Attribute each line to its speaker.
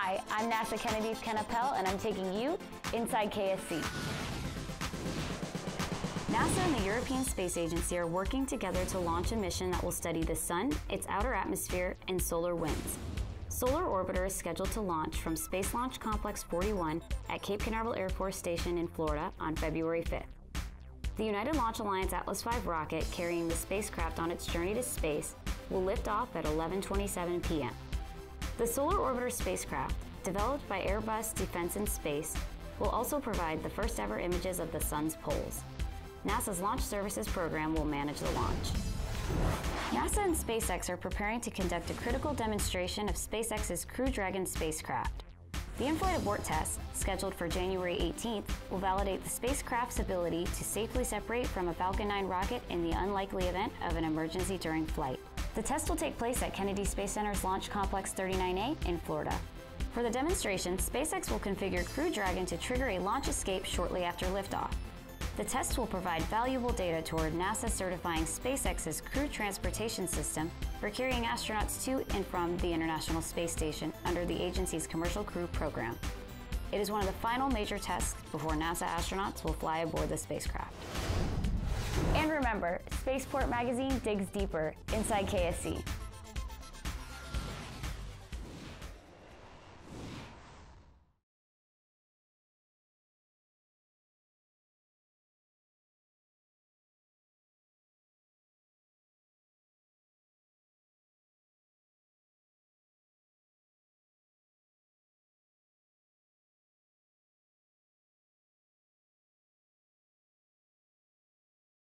Speaker 1: Hi, I'm NASA Kennedy's Ken Appel, and I'm taking you inside KSC. NASA and the European Space Agency are working together to launch a mission that will study the Sun, its outer atmosphere, and solar winds. Solar Orbiter is scheduled to launch from Space Launch Complex 41 at Cape Canaveral Air Force Station in Florida on February 5th. The United Launch Alliance Atlas V rocket carrying the spacecraft on its journey to space will lift off at 11:27 p.m. The Solar Orbiter spacecraft, developed by Airbus Defence and Space, will also provide the first ever images of the sun's poles. NASA's Launch Services program will manage the launch. NASA and SpaceX are preparing to conduct a critical demonstration of SpaceX's Crew Dragon spacecraft. The in-flight abort test, scheduled for January 18th, will validate the spacecraft's ability to safely separate from a Falcon 9 rocket in the unlikely event of an emergency during flight. The test will take place at Kennedy Space Center's Launch Complex 39A in Florida. For the demonstration, SpaceX will configure Crew Dragon to trigger a launch escape shortly after liftoff. The test will provide valuable data toward NASA certifying SpaceX's crew transportation system for carrying astronauts to and from the International Space Station under the agency's Commercial Crew Program. It is one of the final major tests before NASA astronauts will fly aboard the spacecraft. And remember, Spaceport Magazine digs deeper inside KSC.